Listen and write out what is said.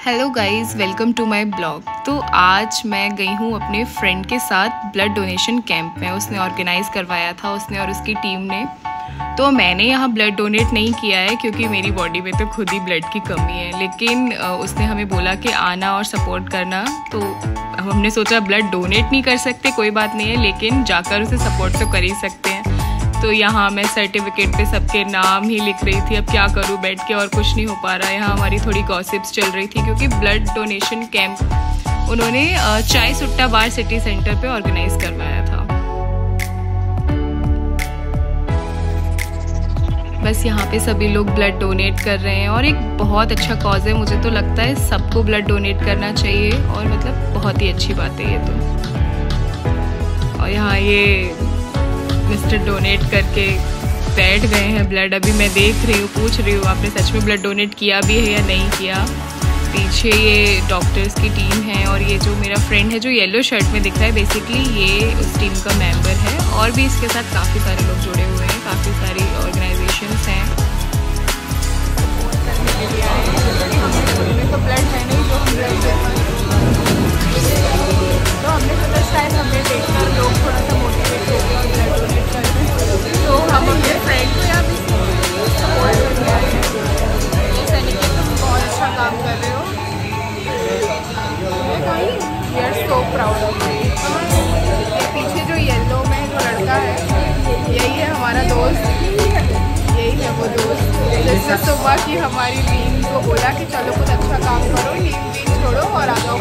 Hello guys welcome to my blog तो आज मैं गई हूँ अपने फ्रेंड के साथ ब्लड डोनेशन कैंप में। उसने ऑर्गेनाइज करवाया था, उसने और उसकी टीम ने। तो मैंने यहाँ ब्लड डोनेट नहीं किया है क्योंकि मेरी बॉडी में तो खुद ही ब्लड की कमी है। लेकिन उसने हमें बोला कि आना और सपोर्ट करना। तो हमने सोचा ब्लड डोनेट नहीं कर सकते, कोई बात नहीं है। लेकिन जाकर उसे सपोर्ट तो कर ही सकते हैं। तो यहाँ मैं सर्टिफिकेट पे सबके नाम ही लिख रही थी, अब क्या करूँ? बैठ के और कुछ नहीं हो पा रहा। यहाँ हमारी थोड़ी गॉसिप्स चल रही थी क्योंकि ब्लड डोनेशन कैंप उन्होंने Chai Sutta bar city centre पे ऑर्गेनाइज करवाया था। बस यहाँ पे सभी लोग ब्लड डोनेट कर रहे हैं और एक बहुत अच्छा कॉज है। मुझे तो लगता है सबको ब्लड डोनेट करना चाहिए और मतलब बहुत ही अच्छी बात है ये तो। और यहाँ ये मिस्टर डोनेट करके बैठ गए हैं ब्लड अभी मैं देख रही हूँ, पूछ रही हूँ, आपने सच में ब्लड डोनेट किया भी है या नहीं किया? पीछे ये डॉक्टर्स की टीम है और ये जो मेरा फ्रेंड है, जो येलो शर्ट में दिख रहा है बेसिकली ये उस टीम का मेंबर है और भी इसके साथ काफ़ी सारे लोग जुड़े हुए हैं, काफ़ी सारी ऑर्गेनाइजेशन हैं। सो प्राउड ऑफ़ पीछे जो येलो में जो लड़का है, यही है हमारा दोस्त। यही है वो दोस्त। जैसे सुबह की हमारी टीम को तो बोला कि चलो कुछ अच्छा काम करो टीम वीम छोड़ो और आ जाओ